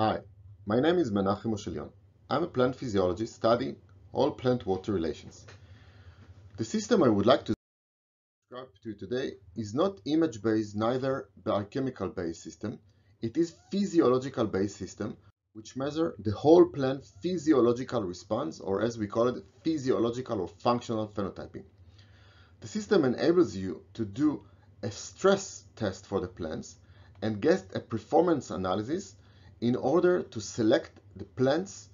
Hi, my name is Menachem Moshelion. I'm a plant physiologist studying all plant-water relations. The system I would like to describe to you today is not image-based, neither biochemical-based system. It is physiological-based system which measure the whole plant physiological response, or as we call it, physiological or functional phenotyping. The system enables you to do a stress test for the plants and get a performance analysis in order to select the plants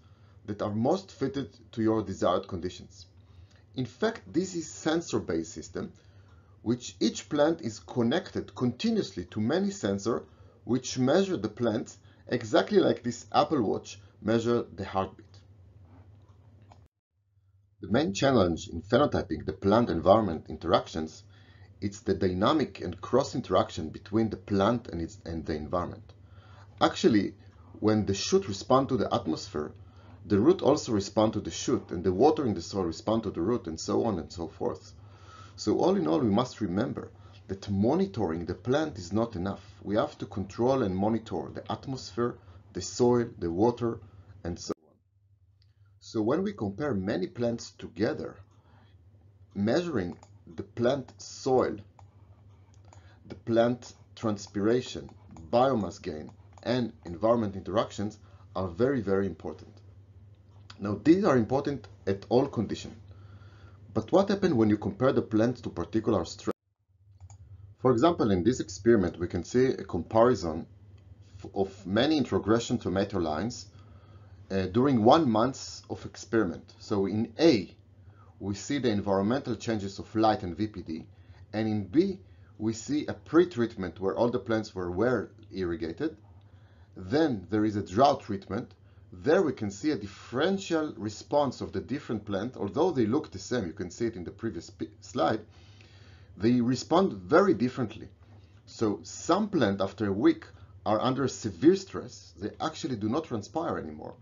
that are most fitted to your desired conditions. In fact, this is sensor-based system, which each plant is connected continuously to many sensors which measure the plant exactly like this Apple Watch measure the heartbeat. The main challenge in phenotyping the plant-environment interactions is the dynamic and cross-interaction between the plant and, its, and the environment. Actually, when the shoot respond to the atmosphere, the root also respond to the shoot, and the water in the soil respond to the root, and so on and so forth. So all in all, we must remember that monitoring the plant is not enough. We have to control and monitor the atmosphere, the soil, the water, and so on. So when we compare many plants together, measuring the plant soil, the plant transpiration, biomass gain, and environment interactions are very, very important. Now, these are important at all conditions. But what happens when you compare the plants to particular stress? For example, in this experiment, we can see a comparison of many introgression tomato lines uh, during one month of experiment. So in A, we see the environmental changes of light and VPD, and in B, we see a pre-treatment where all the plants were well irrigated, then there is a drought treatment. There we can see a differential response of the different plant. Although they look the same, you can see it in the previous slide, they respond very differently. So some plant after a week are under severe stress. They actually do not transpire anymore,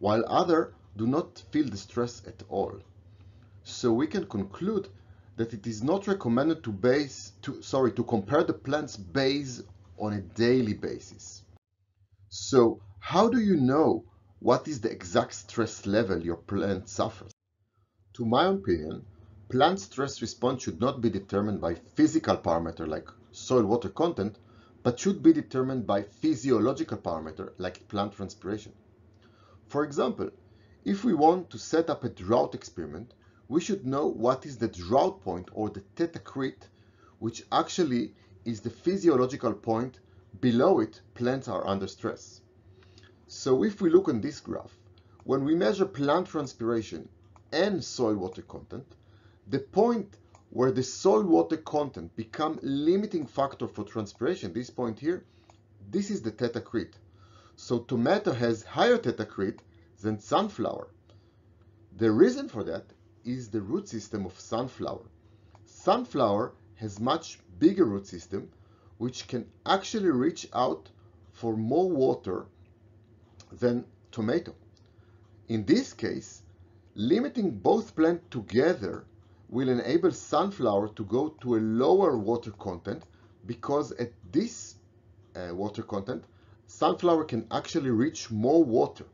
while other do not feel the stress at all. So we can conclude that it is not recommended to base to sorry to compare the plants based on a daily basis. So how do you know what is the exact stress level your plant suffers? To my opinion, plant stress response should not be determined by physical parameter like soil water content, but should be determined by physiological parameter like plant transpiration. For example, if we want to set up a drought experiment, we should know what is the drought point or the theta crit, which actually is the physiological point Below it, plants are under stress. So if we look on this graph, when we measure plant transpiration and soil water content, the point where the soil water content become limiting factor for transpiration, this point here, this is the theta crit. So tomato has higher theta crit than sunflower. The reason for that is the root system of sunflower. Sunflower has much bigger root system, which can actually reach out for more water than tomato. In this case, limiting both plants together will enable sunflower to go to a lower water content because at this uh, water content, sunflower can actually reach more water.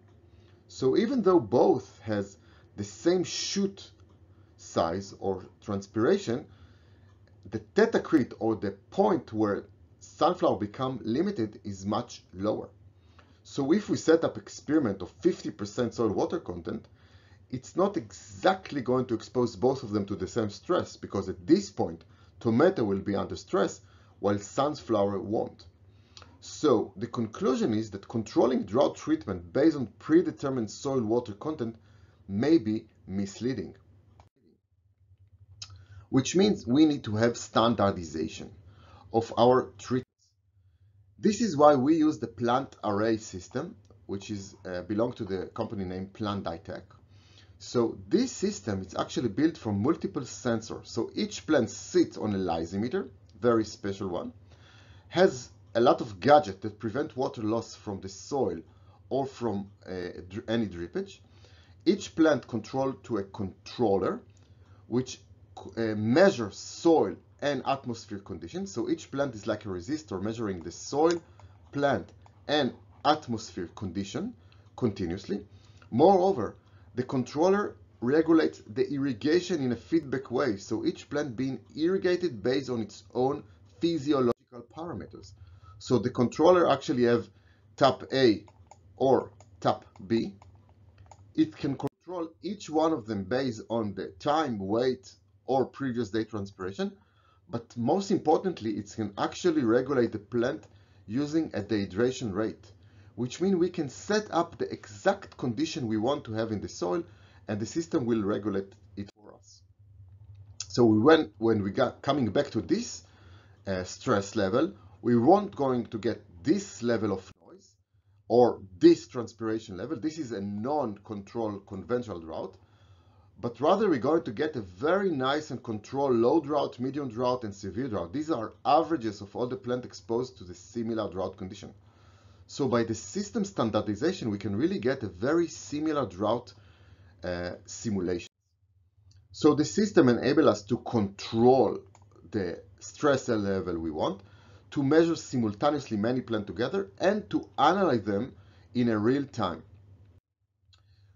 So even though both has the same shoot size or transpiration, the theta or the point where sunflower become limited is much lower. So if we set up experiment of 50% soil water content, it's not exactly going to expose both of them to the same stress because at this point, tomato will be under stress while sunflower won't. So the conclusion is that controlling drought treatment based on predetermined soil water content may be misleading which means we need to have standardization of our treatments. This is why we use the PlantArray system, which is uh, belong to the company name Plant-DiTech. So this system is actually built from multiple sensors. So each plant sits on a lysimeter, very special one, has a lot of gadgets that prevent water loss from the soil or from uh, any drippage. Each plant controlled to a controller, which uh, measure soil and atmosphere conditions. So each plant is like a resistor measuring the soil, plant, and atmosphere condition continuously. Moreover, the controller regulates the irrigation in a feedback way, so each plant being irrigated based on its own physiological parameters. So the controller actually have tap A or tap B. It can control each one of them based on the time, weight, or previous day transpiration, but most importantly, it can actually regulate the plant using a dehydration rate, which means we can set up the exact condition we want to have in the soil and the system will regulate it for us. So we went, when we got coming back to this uh, stress level, we weren't going to get this level of noise or this transpiration level. This is a non-controlled conventional drought, but rather we're going to get a very nice and controlled low drought, medium drought, and severe drought. These are averages of all the plant exposed to the similar drought condition. So by the system standardization, we can really get a very similar drought uh, simulation. So the system enables us to control the stress level we want, to measure simultaneously many plants together, and to analyze them in a real time.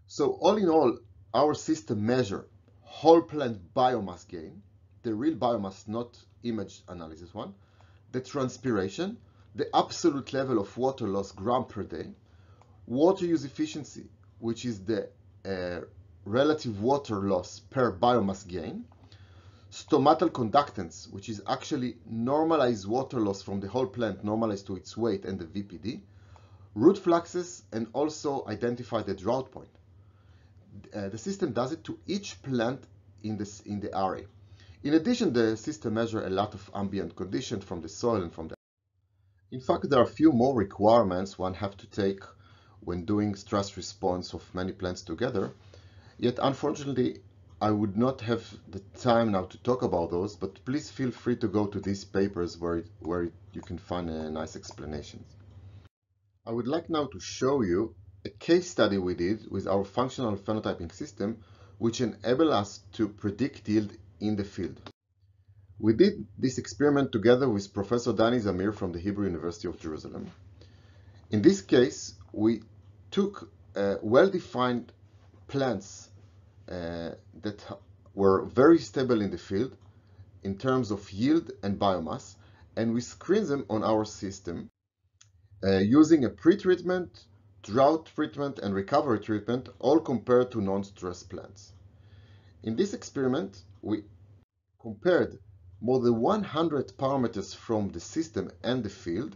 So all in all, our system measure whole plant biomass gain, the real biomass, not image analysis one, the transpiration, the absolute level of water loss gram per day, water use efficiency, which is the uh, relative water loss per biomass gain, stomatal conductance, which is actually normalized water loss from the whole plant normalized to its weight and the VPD, root fluxes, and also identify the drought point. Uh, the system does it to each plant in, this, in the array. In addition, the system measures a lot of ambient conditions from the soil and from the in fact, there are a few more requirements one have to take when doing stress response of many plants together. Yet, unfortunately, I would not have the time now to talk about those, but please feel free to go to these papers where, where you can find a nice explanations. I would like now to show you a case study we did with our functional phenotyping system, which enable us to predict yield in the field. We did this experiment together with Professor Dani Zamir from the Hebrew University of Jerusalem. In this case, we took uh, well-defined plants uh, that were very stable in the field in terms of yield and biomass, and we screened them on our system uh, using a pre-treatment, drought treatment, and recovery treatment, all compared to non-stress plants. In this experiment, we compared more than 100 parameters from the system and the field,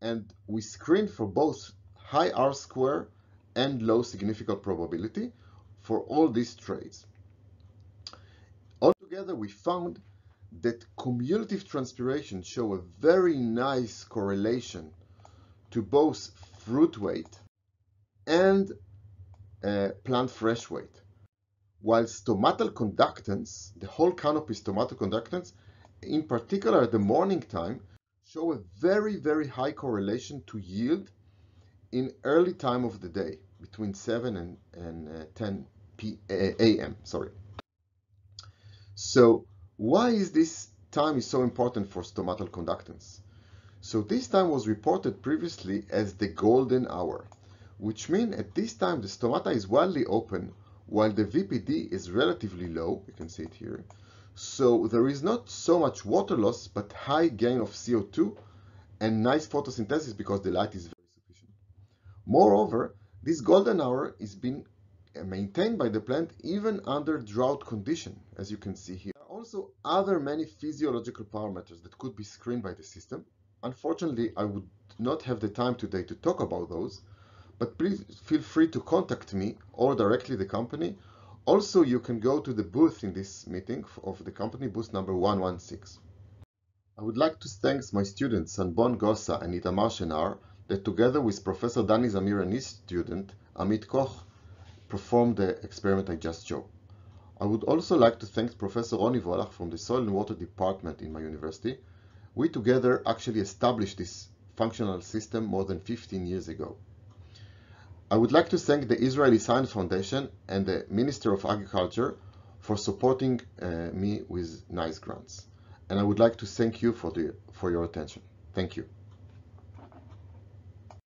and we screened for both high R square and low significant probability for all these traits. Altogether, we found that cumulative transpiration show a very nice correlation to both fruit weight and uh, plant fresh weight while stomatal conductance, the whole canopy stomatal conductance, in particular at the morning time, show a very, very high correlation to yield in early time of the day, between 7 and, and uh, 10 p a.m. Sorry. So why is this time is so important for stomatal conductance? So this time was reported previously as the golden hour, which means at this time the stomata is widely open while the VPD is relatively low, you can see it here. So there is not so much water loss, but high gain of CO2 and nice photosynthesis because the light is very sufficient. Moreover, this golden hour is being uh, maintained by the plant even under drought condition, as you can see here. There are also other many physiological parameters that could be screened by the system. Unfortunately, I would not have the time today to talk about those, but please feel free to contact me or directly the company. Also, you can go to the booth in this meeting of the company, booth number 116. I would like to thank my students Sanbon Gosa and Itamar Shenhar that together with Professor Dani Zamir and his student Amit Koch performed the experiment I just showed. I would also like to thank Professor Roni Wallach from the Soil and Water Department in my university. We together actually established this functional system more than 15 years ago. I would like to thank the Israeli Science Foundation and the Minister of Agriculture for supporting uh, me with nice grants. And I would like to thank you for, the, for your attention. Thank you.